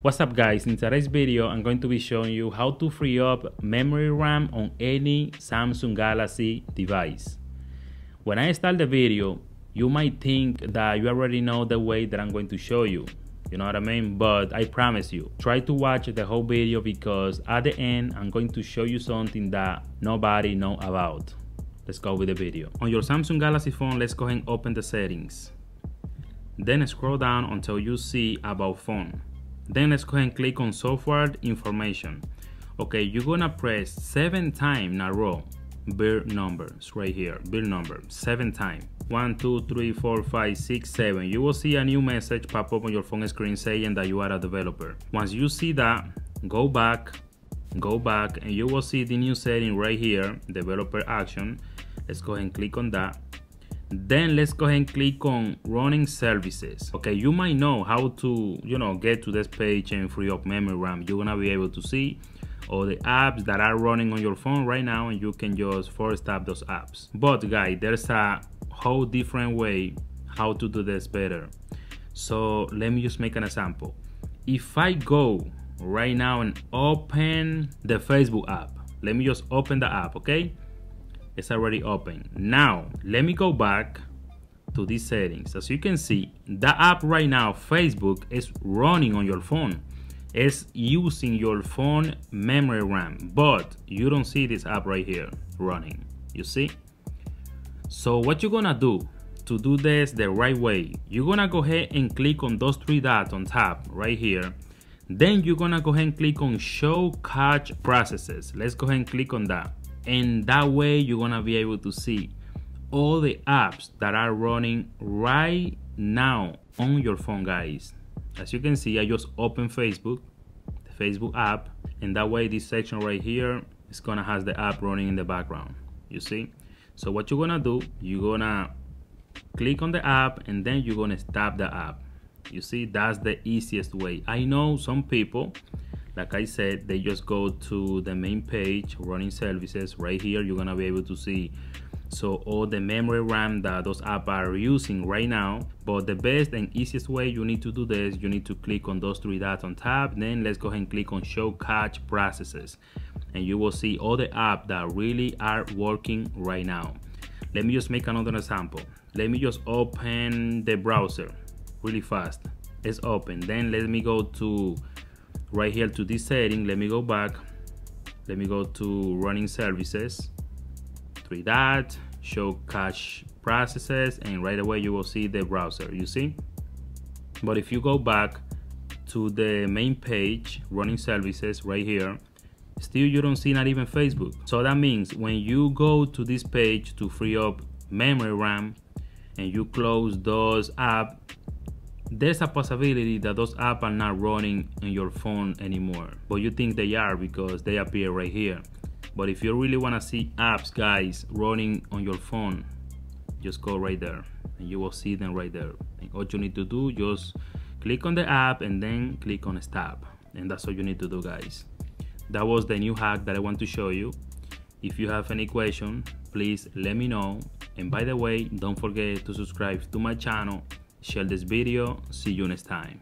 What's up guys, in today's video I'm going to be showing you how to free up memory RAM on any Samsung Galaxy device. When I start the video, you might think that you already know the way that I'm going to show you. You know what I mean? But I promise you, try to watch the whole video because at the end I'm going to show you something that nobody know about. Let's go with the video. On your Samsung Galaxy phone, let's go ahead and open the settings. Then scroll down until you see about phone then let's go ahead and click on software information. Okay, you're gonna press seven times in a row build numbers right here, build number, seven times. One, two, three, four, five, six, seven. You will see a new message pop up on your phone screen saying that you are a developer. Once you see that, go back, go back, and you will see the new setting right here, developer action. Let's go ahead and click on that then let's go ahead and click on running services. Okay you might know how to you know get to this page and free up memory ram. You're gonna be able to see all the apps that are running on your phone right now and you can just force tap those apps. But guys there's a whole different way how to do this better. So let me just make an example. If i go right now and open the facebook app let me just open the app okay it's already open. Now, let me go back to these settings. As you can see, the app right now, Facebook, is running on your phone. It's using your phone memory RAM, but you don't see this app right here running. You see? So what you're gonna do to do this the right way, you're gonna go ahead and click on those three dots on top right here. Then you're gonna go ahead and click on show cache processes. Let's go ahead and click on that and that way you're gonna be able to see all the apps that are running right now on your phone guys. As you can see I just open Facebook the Facebook app and that way this section right here is gonna has the app running in the background you see? So what you're gonna do you're gonna click on the app and then you're gonna stop the app. You see that's the easiest way. I know some people like I said they just go to the main page running services right here you're gonna be able to see. So all the memory RAM that those apps are using right now but the best and easiest way you need to do this you need to click on those three dots on top then let's go ahead and click on show cache processes. And you will see all the apps that really are working right now. Let me just make another example. Let me just open the browser really fast. It's open. Then let me go to right here to this setting let me go back. Let me go to running services. Three dot show cache processes and right away you will see the browser you see? But if you go back to the main page running services right here still you don't see not even Facebook. So that means when you go to this page to free up memory RAM and you close those apps there's a possibility that those apps are not running on your phone anymore but you think they are because they appear right here. But if you really want to see apps guys running on your phone just go right there and you will see them right there. And all you need to do just click on the app and then click on stop. And that's all you need to do guys. That was the new hack that I want to show you. If you have any question please let me know. And by the way don't forget to subscribe to my channel share this video. See you next time